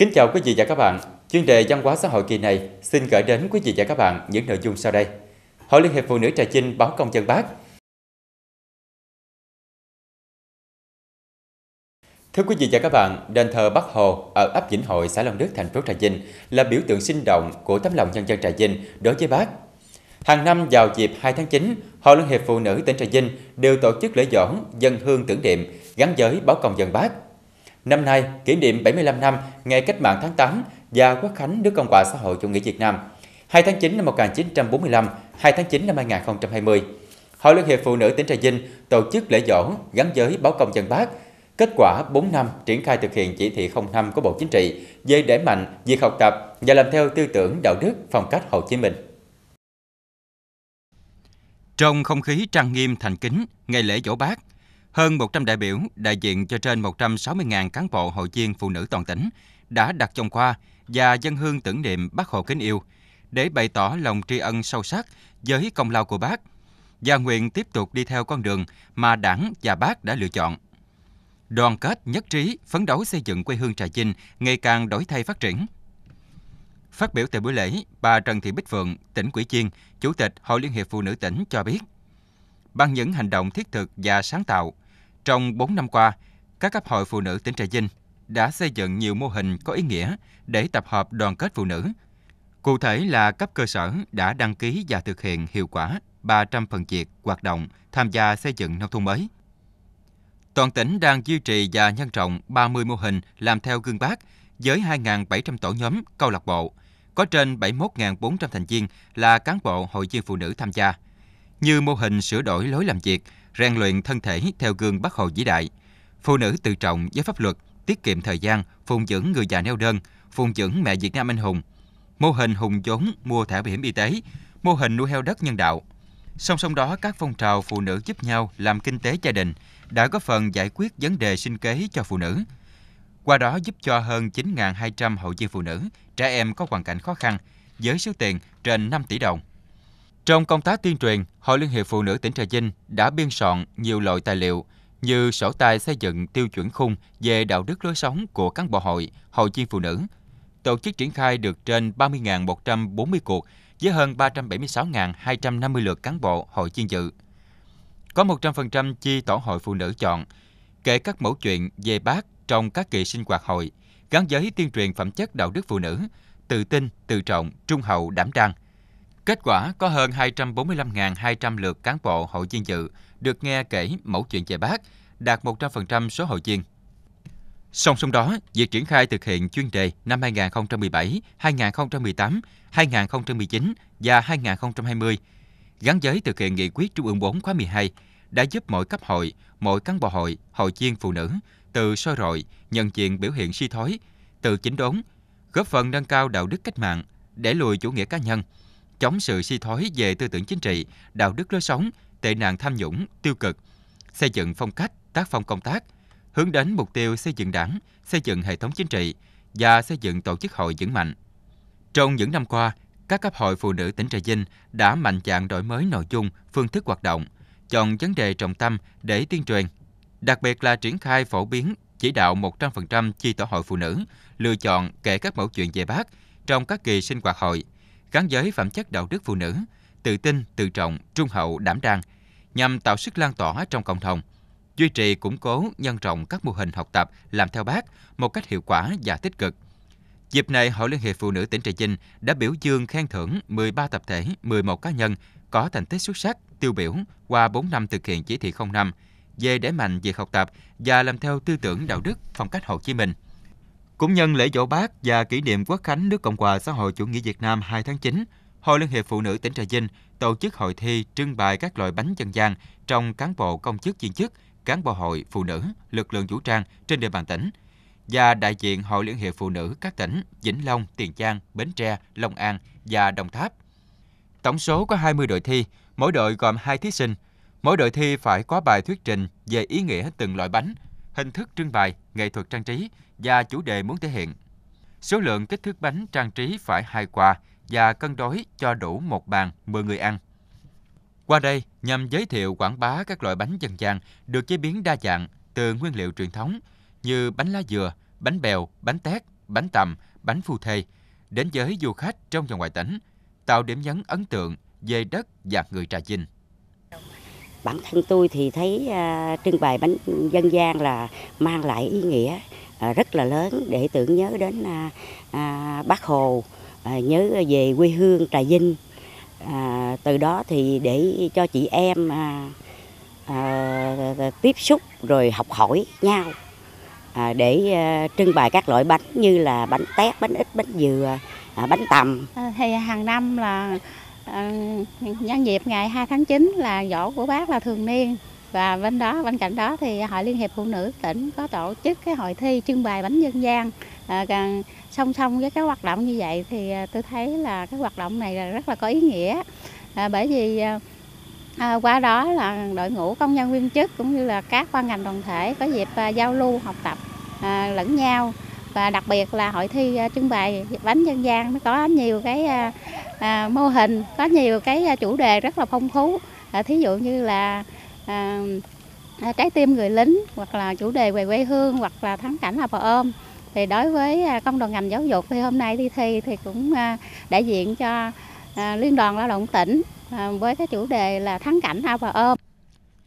Kính chào quý vị và các bạn. Chuyên đề văn hóa xã hội kỳ này xin gửi đến quý vị và các bạn những nội dung sau đây. Hội Liên hiệp Phụ nữ Trà Vinh báo công dân bác. Thưa quý vị và các bạn, đền thờ Bắc Hồ ở ấp Vĩnh Hội, xã Long Đức, thành phố Trà Vinh là biểu tượng sinh động của tấm lòng nhân dân Trà Vinh đối với bác. Hàng năm vào dịp 2 tháng 9, Hội Liên hiệp Phụ nữ tỉnh Trà Vinh đều tổ chức lễ dỗ dân hương tưởng niệm gắn với báo công dân bác. Năm nay, kỷ niệm 75 năm ngày cách mạng tháng 8 và quốc khánh nước Cộng hòa xã hội chủ nghĩa Việt Nam, 2 tháng 9 năm 1945, 2 tháng 9 năm 2020. Hội Liên hiệp Phụ nữ tỉnh Trà Vinh tổ chức lễ dỗ gắn với báo công dân bác, kết quả 4 năm triển khai thực hiện chỉ thị 05 của Bộ Chính trị về đẩy mạnh việc học tập và làm theo tư tưởng đạo đức phong cách Hồ Chí Minh. Trong không khí trang nghiêm thành kính, ngày lễ dỗ bác, hơn 100 đại biểu đại diện cho trên 160.000 cán bộ hội viên phụ nữ toàn tỉnh đã đặt vòng hoa và dân hương tưởng niệm bác Hồ kính yêu để bày tỏ lòng tri ân sâu sắc với công lao của bác và nguyện tiếp tục đi theo con đường mà Đảng và bác đã lựa chọn. Đoàn kết nhất trí phấn đấu xây dựng quê hương Trà Vinh ngày càng đổi thay phát triển. Phát biểu tại buổi lễ, bà Trần Thị Bích Phượng, tỉnh Quỷ Chiên, Chủ tịch Hội Liên hiệp Phụ nữ tỉnh cho biết, bằng những hành động thiết thực và sáng tạo, trong 4 năm qua, các cấp hội phụ nữ tỉnh Trà Vinh đã xây dựng nhiều mô hình có ý nghĩa để tập hợp đoàn kết phụ nữ. Cụ thể là cấp cơ sở đã đăng ký và thực hiện hiệu quả 300 phần việc hoạt động tham gia xây dựng nông thôn mới. Toàn tỉnh đang duy trì và nhân rộng 30 mô hình làm theo gương bác với 2.700 tổ nhóm câu lạc bộ, có trên 71.400 thành viên là cán bộ hội viên phụ nữ tham gia, như mô hình sửa đổi lối làm việc, rèn luyện thân thể theo gương Bác Hồ vĩ đại, phụ nữ tự trọng với pháp luật, tiết kiệm thời gian, phụng dưỡng người già neo đơn, phụng dưỡng mẹ Việt Nam anh hùng, mô hình hùng vốn mua thẻ bảo hiểm y tế, mô hình nuôi heo đất nhân đạo. Song song đó, các phong trào phụ nữ giúp nhau làm kinh tế gia đình đã góp phần giải quyết vấn đề sinh kế cho phụ nữ. Qua đó giúp cho hơn 9.200 hội viên phụ nữ, trẻ em có hoàn cảnh khó khăn với số tiền trên 5 tỷ đồng. Trong công tác tuyên truyền, Hội Liên hiệp Phụ nữ tỉnh Trà Vinh đã biên soạn nhiều loại tài liệu như sổ tay xây dựng tiêu chuẩn khung về đạo đức lối sống của cán bộ hội, hội viên phụ nữ. Tổ chức triển khai được trên 30.140 cuộc với hơn 376.250 lượt cán bộ hội viên dự. Có 100% chi tổ hội phụ nữ chọn, kể các mẫu chuyện về bác trong các kỳ sinh hoạt hội, gắn với tuyên truyền phẩm chất đạo đức phụ nữ, tự tin, tự trọng, trung hậu, đảm đang – Kết quả có hơn 245.200 lượt cán bộ hội viên dự được nghe kể mẫu chuyện về bác, đạt 100% số hội viên. Song song đó, việc triển khai thực hiện chuyên đề năm 2017, 2018, 2019 và 2020 gắn với thực hiện nghị quyết Trung ương 4 khóa 12 đã giúp mỗi cấp hội, mỗi cán bộ hội, hội viên phụ nữ từ soi rọi, nhận diện biểu hiện suy thoái, từ chính đốn, góp phần nâng cao đạo đức cách mạng, để lùi chủ nghĩa cá nhân, chống sự suy thoái về tư tưởng chính trị, đạo đức lối sống, tệ nạn tham nhũng, tiêu cực, xây dựng phong cách, tác phong công tác, hướng đến mục tiêu xây dựng đảng, xây dựng hệ thống chính trị và xây dựng tổ chức hội vững mạnh. Trong những năm qua, các cấp hội phụ nữ tỉnh Trà Vinh đã mạnh dạn đổi mới nội dung, phương thức hoạt động, chọn vấn đề trọng tâm để tuyên truyền, đặc biệt là triển khai phổ biến chỉ đạo 100% chi tổ hội phụ nữ, lựa chọn kể các mẫu chuyện về bác trong các kỳ sinh hoạt hội, gắn với phẩm chất đạo đức phụ nữ, tự tin, tự trọng, trung hậu, đảm đang, nhằm tạo sức lan tỏa trong cộng đồng, duy trì củng cố nhân rộng các mô hình học tập làm theo bác một cách hiệu quả và tích cực. Dịp này, Hội Liên hiệp Phụ nữ tỉnh Trà Vinh đã biểu dương khen thưởng 13 tập thể, 11 cá nhân có thành tích xuất sắc, tiêu biểu qua 4 năm thực hiện chỉ thị 05 về đẩy mạnh việc học tập và làm theo tư tưởng đạo đức phong cách Hồ Chí Minh. Cũng nhân lễ dỗ bác và kỷ niệm quốc khánh nước Cộng hòa xã hội chủ nghĩa Việt Nam 2 tháng 9, Hội Liên hiệp Phụ nữ tỉnh Trà Vinh tổ chức hội thi trưng bày các loại bánh dân gian trong cán bộ công chức viên chức, cán bộ hội phụ nữ, lực lượng vũ trang trên địa bàn tỉnh và đại diện Hội Liên hiệp Phụ nữ các tỉnh Vĩnh Long, Tiền Giang, Bến Tre, Long An và Đồng Tháp. Tổng số có 20 đội thi, mỗi đội gồm 2 thí sinh. Mỗi đội thi phải có bài thuyết trình về ý nghĩa từng loại bánh, hình thức trưng bày, nghệ thuật trang trí và chủ đề muốn thể hiện. Số lượng kích thước bánh trang trí phải hài hòa và cân đối cho đủ một bàn 10 người ăn. Qua đây, nhằm giới thiệu quảng bá các loại bánh dân gian được chế biến đa dạng từ nguyên liệu truyền thống như bánh lá dừa, bánh bèo, bánh tét, bánh tằm, bánh phu thê đến với du khách trong và ngoài tỉnh, tạo điểm nhấn ấn tượng về đất và người Trà Vinh. Bản thân tôi thì thấy uh, trưng bày bánh dân gian là mang lại ý nghĩa À, rất là lớn để tưởng nhớ đến à, à, Bác Hồ, à, nhớ về quê hương Trà Vinh. À, từ đó thì để cho chị em à, à, tiếp xúc rồi học hỏi nhau à, để à, trưng bày các loại bánh như là bánh tét, bánh ít, bánh dừa, à, bánh tằm. À, thì hàng năm là à, nhân dịp ngày 2 tháng 9 là dỗ của bác là thường niên và bên đó bên cạnh đó thì hội liên hiệp phụ nữ tỉnh có tổ chức cái hội thi trưng bày bánh dân gian. À, song song với các hoạt động như vậy thì à, tôi thấy là cái hoạt động này là rất là có ý nghĩa. À, bởi vì à, à, qua đó là đội ngũ công nhân viên chức cũng như là các ban ngành đoàn thể có dịp à, giao lưu học tập à, lẫn nhau. Và đặc biệt là hội thi à, trưng bày bánh dân gian nó có nhiều cái à, à, mô hình có nhiều cái à, chủ đề rất là phong phú. À, thí dụ như là À, à, trái tim người lính hoặc là chủ đề về quê hương hoặc là thắng cảnh là bờ ôm thì đối với à, công đoàn ngành giáo dục thì hôm nay đi thi thì cũng à, đại diện cho liên đoàn lao động tỉnh với cái chủ đề là thắng cảnh ao bờ ôm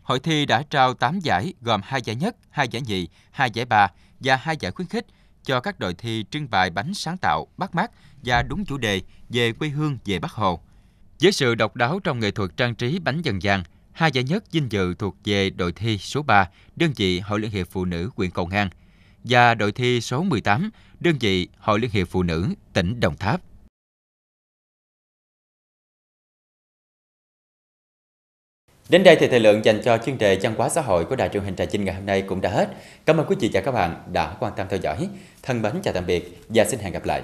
Hội thi đã trao 8 giải gồm 2 giải nhất, 2 giải nhì, 2 giải ba và 2 giải khuyến khích cho các đội thi trưng bày bánh sáng tạo, bắt mắt và đúng chủ đề về quê hương về Bắc Hồ. Với sự độc đáo trong nghệ thuật trang trí bánh dân gian, hai giải nhất dinh dự thuộc về đội thi số 3, đơn vị Hội Liên hiệp Phụ nữ huyện Cầu Ngang và đội thi số 18, đơn vị Hội Liên hiệp Phụ nữ tỉnh Đồng Tháp. Đến đây thì thời lượng dành cho chuyên đề văn hóa xã hội của Đài truyền hình Trà Vinh ngày hôm nay cũng đã hết. Cảm ơn quý vị và các bạn đã quan tâm theo dõi. Thân mến chào tạm biệt và xin hẹn gặp lại.